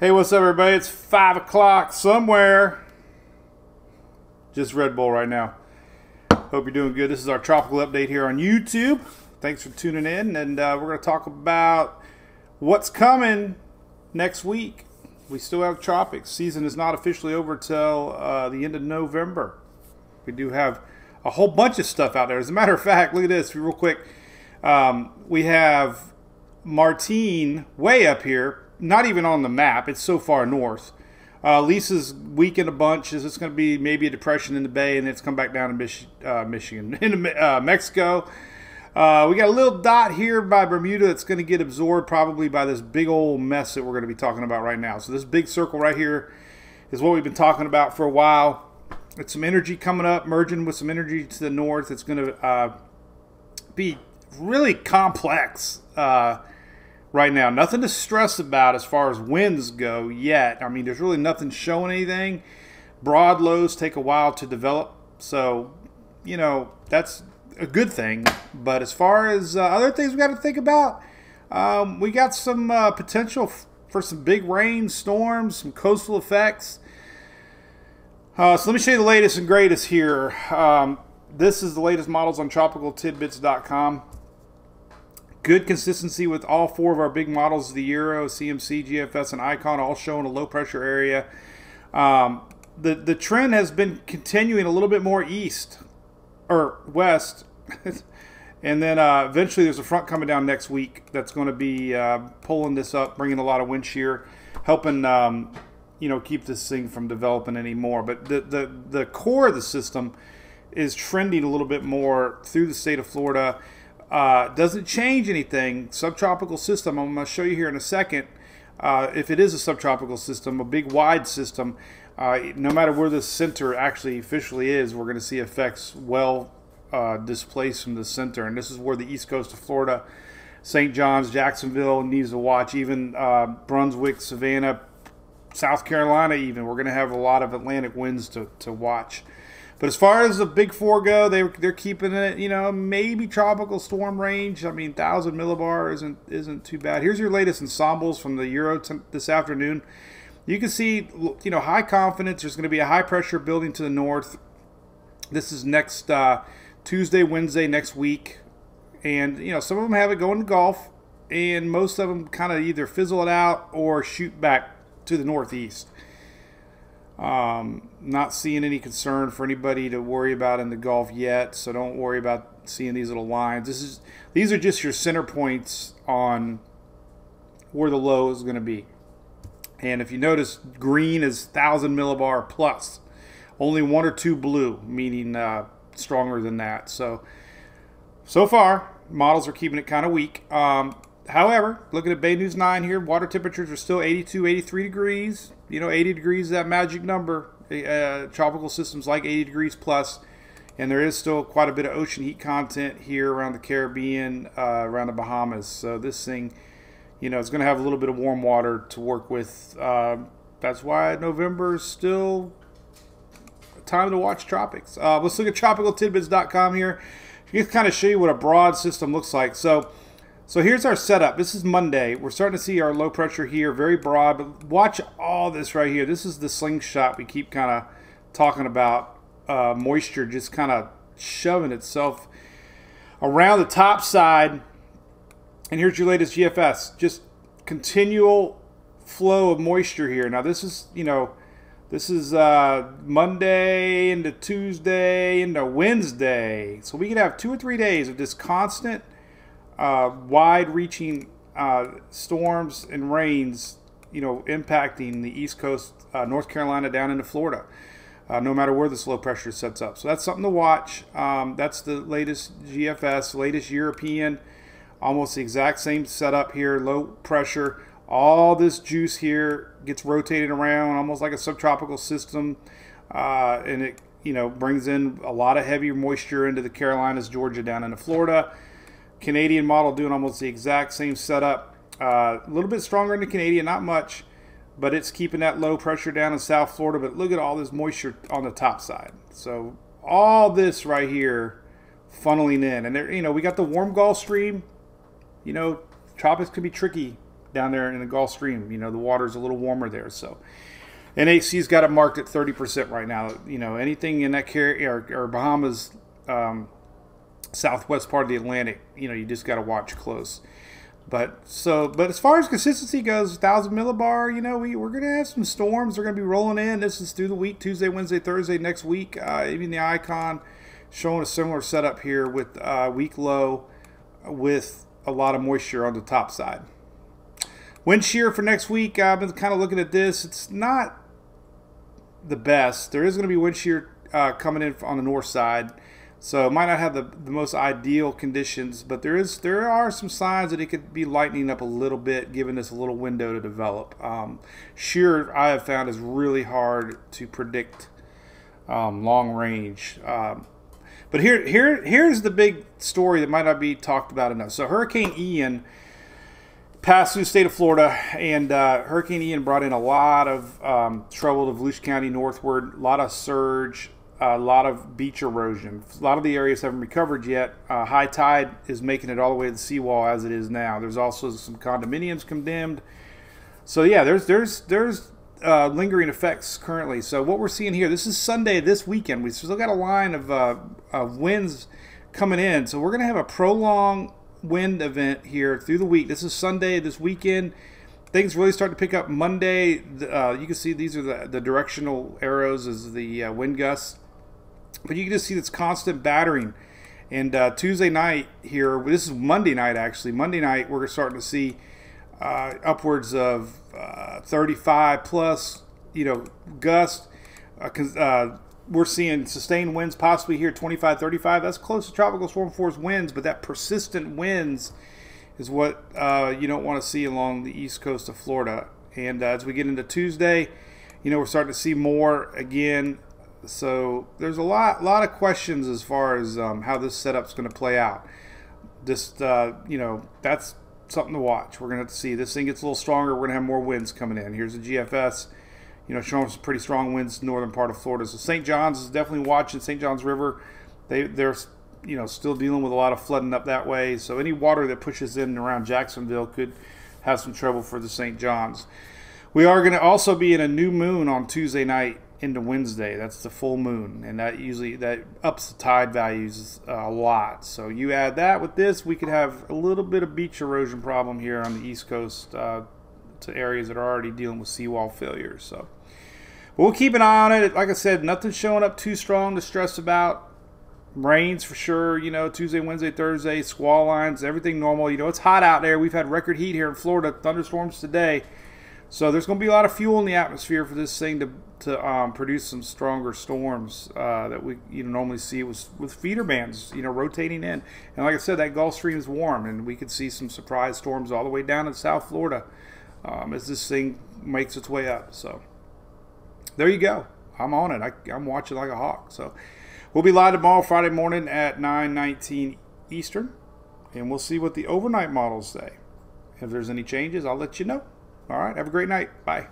Hey, what's up, everybody? It's 5 o'clock somewhere. Just Red Bull right now. Hope you're doing good. This is our tropical update here on YouTube. Thanks for tuning in, and uh, we're going to talk about what's coming next week. We still have tropics. Season is not officially over till uh, the end of November. We do have a whole bunch of stuff out there. As a matter of fact, look at this real quick. Um, we have Martine way up here, not even on the map. It's so far north. Uh, Lisa's weakened a bunch. Is it's going to be maybe a depression in the bay, and it's come back down to Mich- uh, Michigan, into uh, Mexico. Uh, we got a little dot here by Bermuda that's going to get absorbed probably by this big old mess that we're going to be talking about right now. So this big circle right here is what we've been talking about for a while. It's some energy coming up, merging with some energy to the north. It's going to uh, be really complex uh, right now. Nothing to stress about as far as winds go yet. I mean, there's really nothing showing anything. Broad lows take a while to develop, so you know that's a good thing. But as far as uh, other things we got to think about, um, we got some uh, potential f- for some big rain, storms, some coastal effects. Uh, so let me show you the latest and greatest here. Um, this is the latest models on tropicaltidbits.com. Good consistency with all four of our big models the Euro, CMC, GFS, and Icon, all showing a low pressure area. Um, the, the trend has been continuing a little bit more east or west. and then uh, eventually there's a front coming down next week that's going to be uh, pulling this up, bringing a lot of wind shear, helping um, you know keep this thing from developing anymore. But the, the, the core of the system is trending a little bit more through the state of Florida. Uh, doesn't change anything. Subtropical system. I'm going to show you here in a second. Uh, if it is a subtropical system, a big wide system, uh, no matter where the center actually officially is, we're going to see effects well uh, displaced from the center. And this is where the east coast of Florida, St. John's, Jacksonville needs to watch. Even uh, Brunswick, Savannah, South Carolina, even we're going to have a lot of Atlantic winds to, to watch. But as far as the big four go, they they're keeping it, you know, maybe tropical storm range. I mean, thousand millibar isn't isn't too bad. Here's your latest ensembles from the Euro this afternoon. You can see, you know, high confidence. There's going to be a high pressure building to the north. This is next uh, Tuesday, Wednesday next week, and you know, some of them have it going to Gulf, and most of them kind of either fizzle it out or shoot back to the northeast. Um, not seeing any concern for anybody to worry about in the Gulf yet, so don't worry about seeing these little lines. This is these are just your center points on where the low is going to be. And if you notice, green is thousand millibar plus, only one or two blue, meaning uh, stronger than that. So so far, models are keeping it kind of weak. Um, however, looking at Bay News 9 here, water temperatures are still 82, 83 degrees. You know, 80 degrees is that magic number. Uh, tropical systems like 80 degrees plus, and there is still quite a bit of ocean heat content here around the Caribbean, uh, around the Bahamas. So this thing, you know, it's going to have a little bit of warm water to work with. Uh, that's why November is still time to watch tropics. Uh, let's look at tropicaltidbits.com here. Can kind of show you what a broad system looks like. So so here's our setup. This is Monday. We're starting to see our low pressure here, very broad. But watch all this right here. This is the slingshot we keep kind of talking about. Uh, moisture just kind of shoving itself around the top side. And here's your latest GFS. Just continual flow of moisture here. Now this is, you know, this is uh, Monday into Tuesday into Wednesday. So we can have two or three days of this constant – uh, wide-reaching uh, storms and rains, you know, impacting the East Coast, uh, North Carolina down into Florida, uh, no matter where this low pressure sets up. So that's something to watch. Um, that's the latest GFS, latest European, almost the exact same setup here, low pressure. All this juice here gets rotated around, almost like a subtropical system, uh, and it you know brings in a lot of heavy moisture into the Carolinas, Georgia, down into Florida. Canadian model doing almost the exact same setup. Uh, a little bit stronger in the Canadian, not much, but it's keeping that low pressure down in South Florida. But look at all this moisture on the top side. So all this right here funneling in, and there, you know, we got the warm Gulf Stream. You know, tropics can be tricky down there in the Gulf Stream. You know, the water's a little warmer there, so. NHC's got it marked at 30% right now. You know, anything in that carrier or, or Bahamas, um, southwest part of the Atlantic, you know, you just got to watch close. But so, but as far as consistency goes, thousand millibar, you know, we we're gonna have some storms. They're gonna be rolling in. This is through the week, Tuesday, Wednesday, Thursday next week. Uh, even the icon showing a similar setup here with uh, weak low, with a lot of moisture on the top side. Wind shear for next week. I've been kind of looking at this. It's not the best. There is going to be wind shear uh, coming in on the north side. So it might not have the, the most ideal conditions, but there is there are some signs that it could be lightening up a little bit, giving this a little window to develop. Um, shear I have found is really hard to predict um, long range. Um, but here here here's the big story that might not be talked about enough. So Hurricane Ian passed through the state of Florida, and uh, Hurricane Ian brought in a lot of um, trouble to Volusia County northward, a lot of surge, a lot of beach erosion. A lot of the areas haven't recovered yet. Uh, high tide is making it all the way to the seawall as it is now. There's also some condominiums condemned. So yeah, there's there's there's uh, lingering effects currently. So what we're seeing here, this is Sunday this weekend. We still got a line of, uh, of winds coming in. So we're going to have a prolonged wind event here through the week. This is Sunday this weekend things really start to pick up Monday. Uh, you can see these are the, the directional arrows as the uh, wind gusts. But you can just see this constant battering. And uh, Tuesday night here, this is Monday night actually. Monday night, we're starting to see uh, upwards of uh, 35 plus, you know, gust. Uh, uh, we're seeing sustained winds possibly here 25, 35. That's close to tropical storm force winds, but that persistent winds is what uh, you don't want to see along the east coast of Florida. And as we get into Tuesday, you know, we're starting to see more again so there's a lot, lot of questions as far as um, how this setup's going to play out. Just uh, you know, that's something to watch. We're going to have to see this thing gets a little stronger. We're going to have more winds coming in. Here's the GFS, you know, showing some pretty strong winds northern part of Florida. So St. John's is definitely watching St. John's River. They they're you know still dealing with a lot of flooding up that way. So any water that pushes in around Jacksonville could have some trouble for the St. John's. We are going to also be in a new moon on Tuesday night into Wednesday. That's the full moon, and that usually that ups the tide values uh, a lot. So you add that with this, we could have a little bit of beach erosion problem here on the East Coast uh, to areas that are already dealing with seawall failures. So we'll keep an eye on it. Like I said, nothing showing up too strong to stress about. Rains for sure, you know, Tuesday, Wednesday, Thursday, squall lines, everything normal. You know, it's hot out there. We've had record heat here in Florida, thunderstorms today. So there's going to be a lot of fuel in the atmosphere for this thing to to um, produce some stronger storms uh, that we you know normally see with with feeder bands you know rotating in. And like I said, that Gulf Stream is warm, and we could see some surprise storms all the way down in South Florida um, as this thing makes its way up. So there you go. I'm on it. I, I'm watching like a hawk. So we'll be live tomorrow, Friday morning at 9:19 Eastern, and we'll see what the overnight models say. If there's any changes, I'll let you know. All right. Have a great night. Bye.